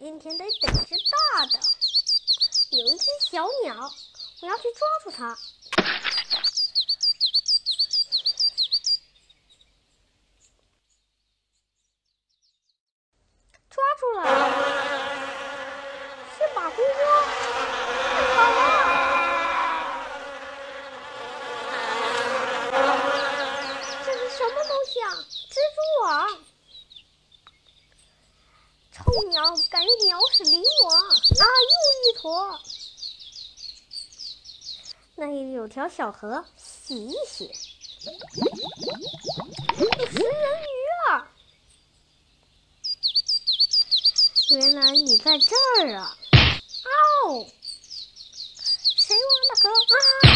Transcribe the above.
今天得逮只大的。有一只小鸟，我要去抓住它。抓住了，是马蜂窝，好了！这是什么东西啊？蜘蛛网！臭鸟敢鸟屎淋我啊！又一坨。那里有条小河，洗一洗。食人鱼啊！原来你在这儿啊！哦！谁挖的坑啊？